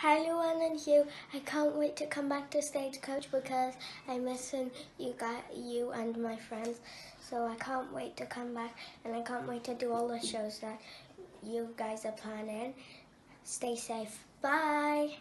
Hi, Luan and Hugh. I can't wait to come back to Stagecoach because I'm missing you guys, you and my friends. So I can't wait to come back and I can't wait to do all the shows that you guys are planning. Stay safe. Bye.